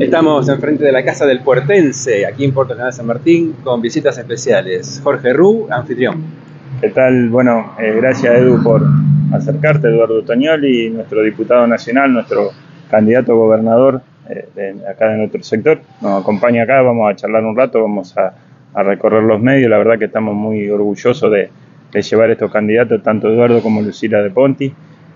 Estamos enfrente de la Casa del Puertense, aquí en Puerto General San Martín, con visitas especiales. Jorge Ru, anfitrión. ¿Qué tal? Bueno, eh, gracias Edu por acercarte, Eduardo Toñoli, nuestro diputado nacional, nuestro candidato a gobernador eh, acá de nuestro sector. Nos acompaña acá, vamos a charlar un rato, vamos a, recorrer los medios. La verdad que estamos muy orgullosos de, de llevar estos candidatos, tanto Eduardo como Lucila de Ponti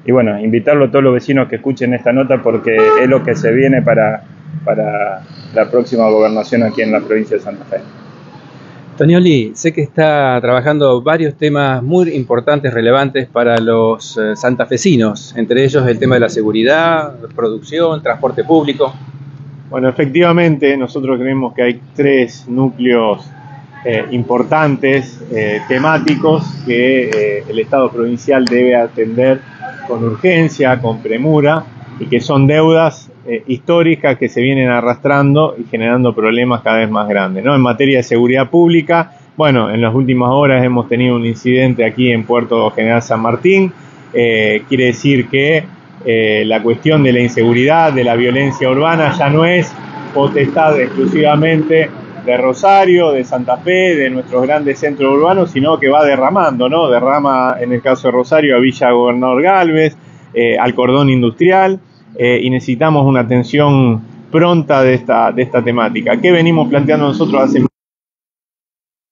y bueno, invitarlo a todos los vecinos que escuchen esta nota porque es lo que se viene para, para la próxima gobernación aquí en la provincia de Santa Fe. Tonioli, sé que está trabajando varios temas muy importantes, relevantes para los eh, santafesinos, entre ellos el tema de la seguridad, producción, transporte público. Bueno, efectivamente, nosotros creemos que hay tres núcleos eh, importantes, eh, temáticos, que el Estado provincial debe atender con urgencia, con premura, y que son deudas eh, históricas que se vienen arrastrando y generando problemas cada vez más grandes. ¿no? En materia de seguridad pública, bueno, en las últimas horas hemos tenido un incidente aquí en Puerto General San Martín, eh, quiere decir que eh, la cuestión de la inseguridad, de la violencia urbana, ya no es potestad exclusivamente de Rosario, de Santa Fe, de nuestros grandes centros urbanos, sino que va derramando, ¿no? Derrama en el caso de Rosario a Villa Gobernador Galvez, eh, al cordón industrial, eh, y necesitamos una atención pronta de esta, de esta temática. ¿Qué venimos planteando nosotros hace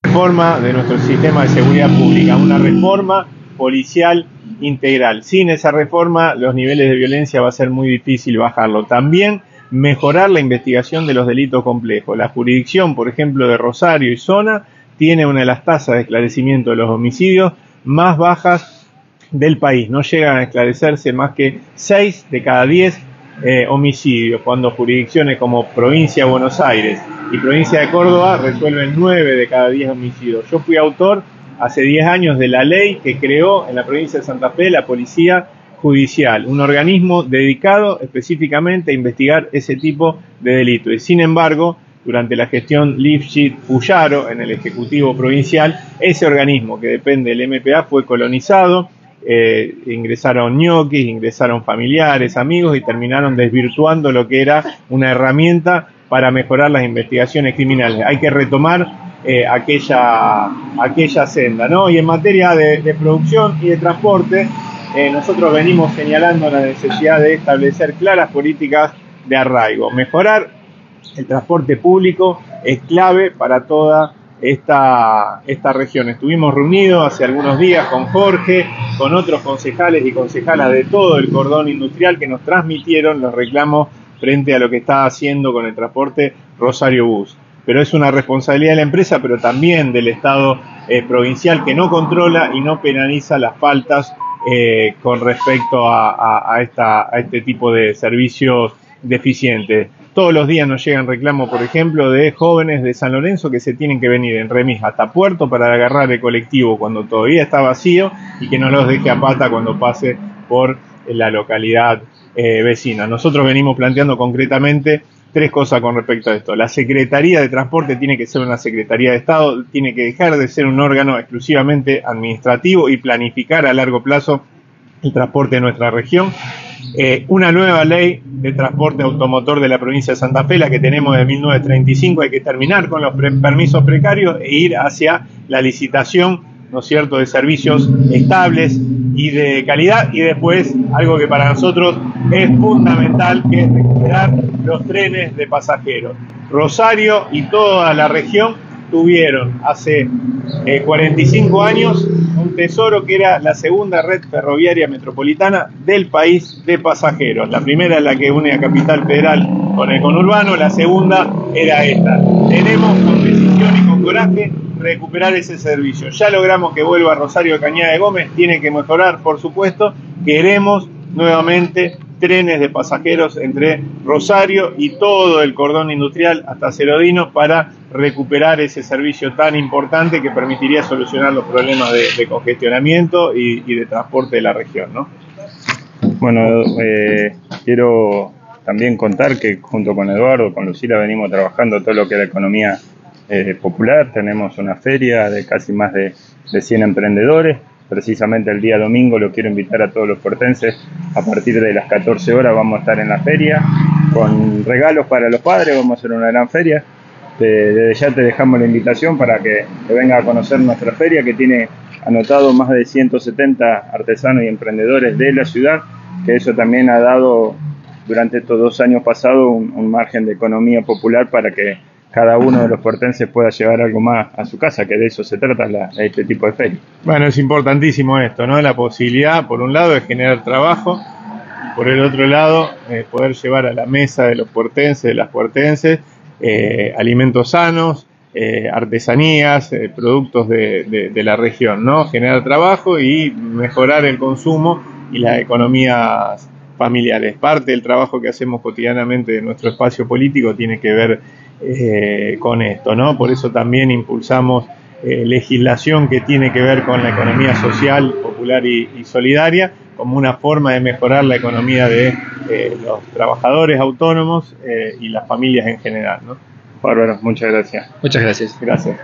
reforma de nuestro sistema de seguridad pública, una reforma policial integral. Sin esa reforma, los niveles de violencia va a ser muy difícil bajarlo. También mejorar la investigación de los delitos complejos. La jurisdicción, por ejemplo, de Rosario y Zona, tiene una de las tasas de esclarecimiento de los homicidios más bajas del país. No llegan a esclarecerse más que 6 de cada 10 eh, homicidios, cuando jurisdicciones como provincia de Buenos Aires y provincia de Córdoba resuelven 9 de cada 10 homicidios. Yo fui autor hace 10 años de la ley que creó en la provincia de Santa Fe la policía judicial, un organismo dedicado específicamente a investigar ese tipo de delitos. Y sin embargo, durante la gestión Lifshitz Puyaro en el Ejecutivo Provincial, ese organismo que depende del MPA fue colonizado, eh, ingresaron ñoquis, ingresaron familiares, amigos y terminaron desvirtuando lo que era una herramienta para mejorar las investigaciones criminales. Hay que retomar eh, aquella, aquella senda, ¿no? Y en materia de producción y de transporte, eh, nosotros venimos señalando la necesidad de establecer claras políticas de arraigo. Mejorar el transporte público es clave para toda esta, esta región. Estuvimos reunidos hace algunos días con Jorge, con otros concejales y concejalas de todo el cordón industrial que nos transmitieron los reclamos frente a lo que está haciendo con el transporte Rosario Bus. Pero es una responsabilidad de la empresa, pero también del Estado eh, provincial que no controla y no penaliza las faltas eh, con respecto a, este tipo de servicios deficientes. Todos los días nos llegan reclamos, por ejemplo, de jóvenes de San Lorenzo que se tienen que venir en remis hasta Puerto para agarrar el colectivo cuando todavía está vacío y que no los deje a pata cuando pase por la localidad eh, vecina. Nosotros venimos planteando concretamente tres cosas con respecto a esto. La Secretaría de Transporte tiene que ser una Secretaría de Estado, tiene que dejar de ser un órgano exclusivamente administrativo y planificar a largo plazo el transporte de nuestra región. Eh, una nueva ley de transporte automotor de la provincia de Santa Fe, la que tenemos de 1935, hay que terminar con los permisos precarios e ir hacia la licitación, ¿no cierto?, de servicios estables y de calidad y después algo que para nosotros es fundamental que es recuperar los trenes de pasajeros. Rosario y toda la región tuvieron hace 45 eh, años un tesoro que era la segunda red ferroviaria metropolitana del país de pasajeros. La primera es la que une a Capital Federal con el conurbano, la segunda era esta. Tenemos con decisión y con coraje recuperar ese servicio. Ya logramos que vuelva Rosario Cañada de Gómez, tiene que mejorar, por supuesto. Queremos nuevamente trenes de pasajeros entre Rosario y todo el cordón industrial hasta Cerodino para recuperar ese servicio tan importante que permitiría solucionar los problemas de, congestionamiento y, de transporte de la región. ¿no? Bueno, eh, quiero también contar que junto con Eduardo, con Lucila, venimos trabajando todo lo que la economía eh, popular. Tenemos una feria de casi más de, de 100 emprendedores. Precisamente el día domingo lo quiero invitar a todos los portenses. A partir de las 14 horas vamos a estar en la feria. con regalos para los padres, vamos a hacer una gran feria. desde ya te dejamos la invitación para que, venga a conocer nuestra feria que tiene anotado más de 170 artesanos y emprendedores de la ciudad, que eso también ha dado durante estos dos años pasados un, margen de economía popular para que cada uno de los portenses pueda llevar algo más a su casa, que de eso se trata este tipo de feria. Bueno, es importantísimo esto, ¿no? La posibilidad, por un lado, de generar trabajo, por el otro lado, eh, poder llevar a la mesa de los portenses, de las portenses, eh, alimentos sanos, eh, artesanías, productos de, la región, ¿no? Generar trabajo y mejorar el consumo y las economías familiares. Parte del trabajo que hacemos cotidianamente en nuestro espacio político tiene que ver eh, con esto, ¿no? Por eso también impulsamos legislación que tiene que ver con la economía social, popular y, y solidaria como una forma de mejorar la economía de los trabajadores autónomos y las familias en general, ¿no? Bárbaro, muchas gracias. Muchas gracias. Gracias.